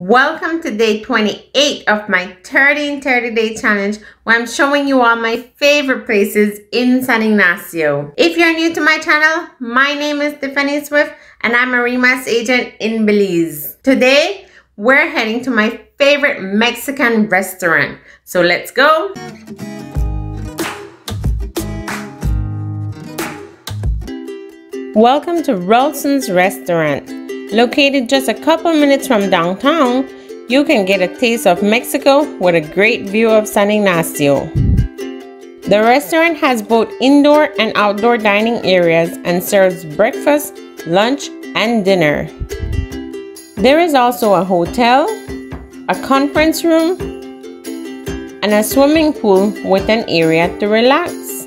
Welcome to day 28 of my 30 in 30 day challenge where I'm showing you all my favorite places in San Ignacio. If you're new to my channel, my name is Tiffany Swift and I'm a RE/MAX agent in Belize. Today, we're heading to my favorite Mexican restaurant. So let's go. Welcome to Rolson's Restaurant. Located just a couple minutes from downtown, you can get a taste of Mexico with a great view of San Ignacio. The restaurant has both indoor and outdoor dining areas and serves breakfast, lunch, and dinner. There is also a hotel, a conference room, and a swimming pool with an area to relax.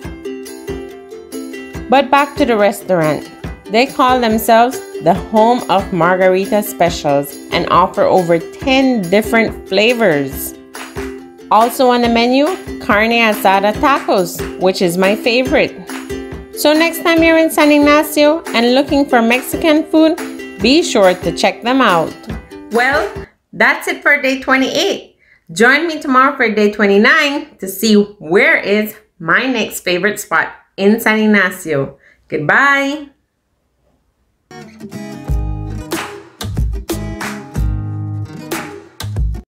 But back to the restaurant. They call themselves the home of margarita specials and offer over 10 different flavors. Also on the menu, carne asada tacos, which is my favorite. So next time you're in San Ignacio and looking for Mexican food, be sure to check them out. Well, that's it for day 28. Join me tomorrow for day 29 to see where is my next favorite spot in San Ignacio. Goodbye. Thank you.